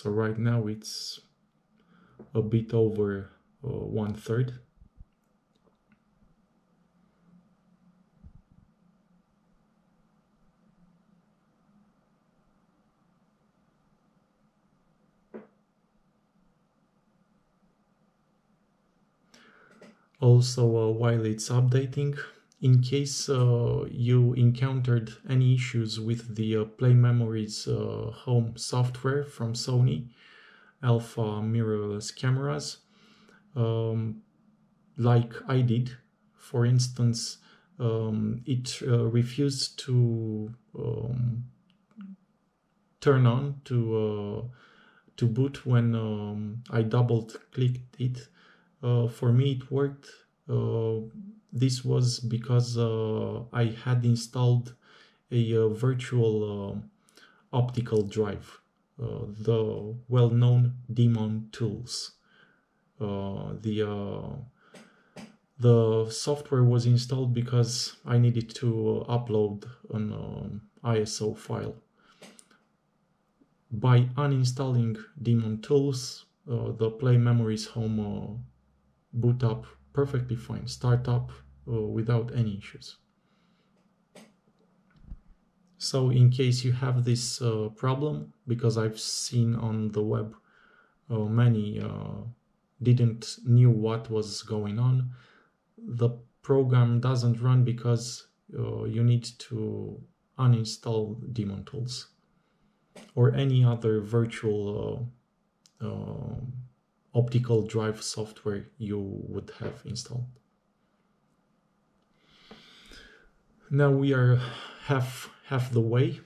So right now it's a bit over uh, one third. Also, uh, while it's updating, in case uh, you encountered any issues with the uh, Play Memories uh, home software from Sony, alpha mirrorless cameras, um, like I did, for instance, um, it uh, refused to um, turn on to uh, to boot when um, I double clicked it. Uh, for me, it worked this was because uh, I had installed a uh, virtual uh, optical drive, uh, the well-known Daemon tools. Uh, the uh, the software was installed because I needed to upload an um, ISO file. By uninstalling Daemon tools, the Play Memories Home boot up perfectly fine, start up uh, without any issues. So in case you have this uh, problem, because I've seen on the web uh, many uh, didn't knew what was going on, the program doesn't run because uh, you need to uninstall daemon tools or any other virtual uh, optical drive software you would have installed. Now we are half half the way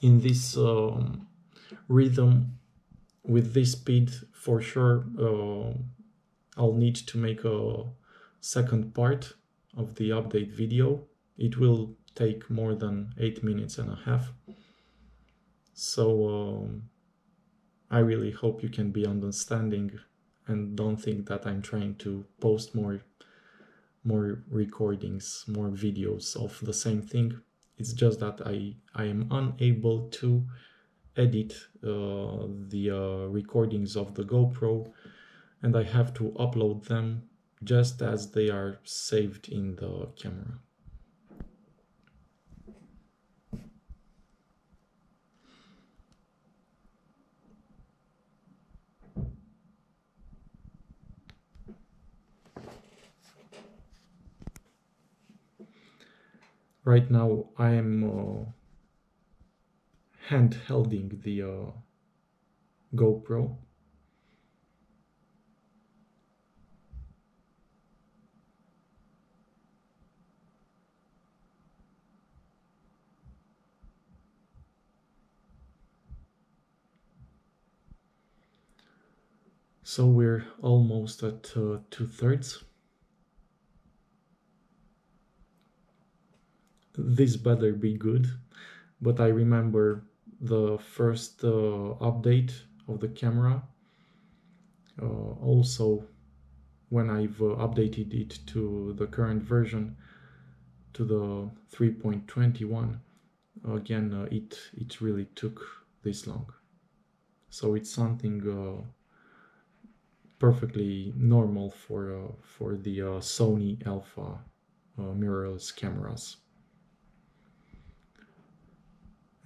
in this um, rhythm. With this speed for sure uh, I'll need to make a second part of the update video. It will take more than eight minutes and a half. So um, I really hope you can be understanding and don't think that I'm trying to post more more recordings, more videos of the same thing. It's just that I, I am unable to edit uh, the uh, recordings of the GoPro and I have to upload them just as they are saved in the camera. Right now I am uh, hand holding the uh, GoPro So we're almost at uh, two thirds. This better be good. But i remember the first uh, update of the camera uh, also when i've uh, updated it to the current version to the 3.21 again uh, it it really took this long. So it's something uh, perfectly normal for uh, for the sony alpha mirrorless cameras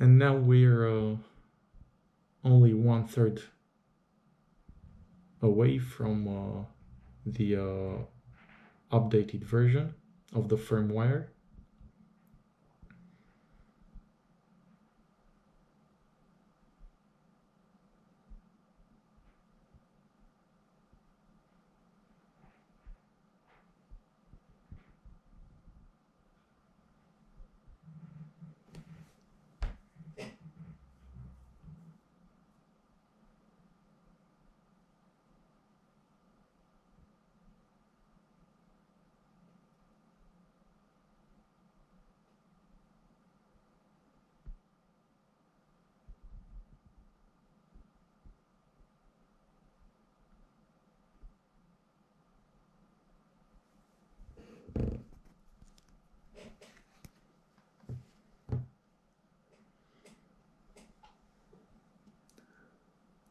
and now we're uh, only one third away from uh, the uh, updated version of the firmware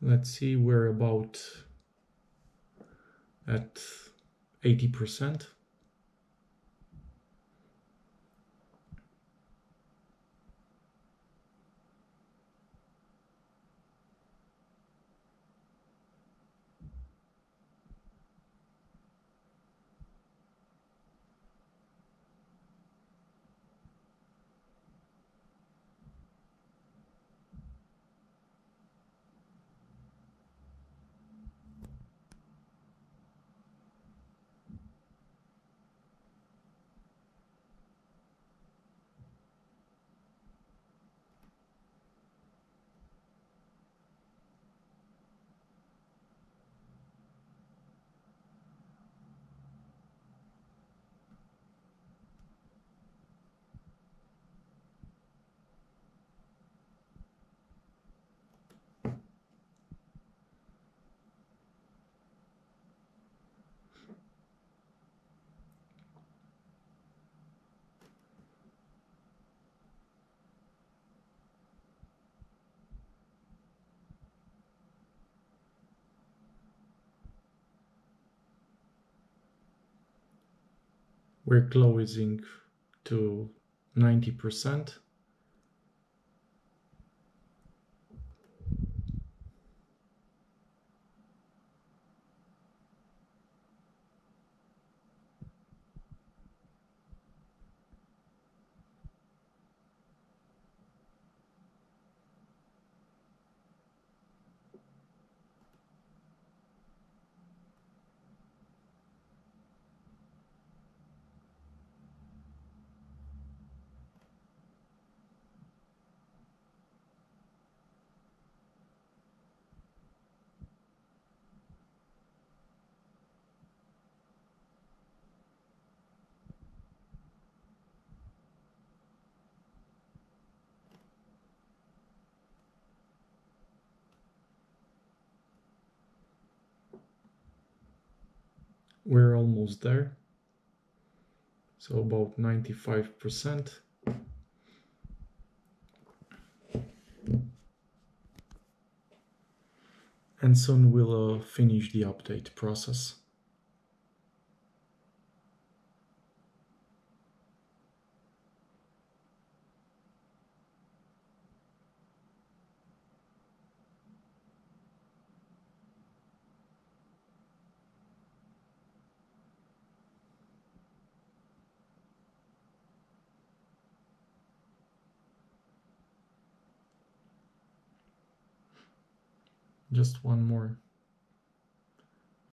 let's see we're about at 80% we're closing to 90%. We're almost there. So about 95% and soon we'll uh, finish the update process just one more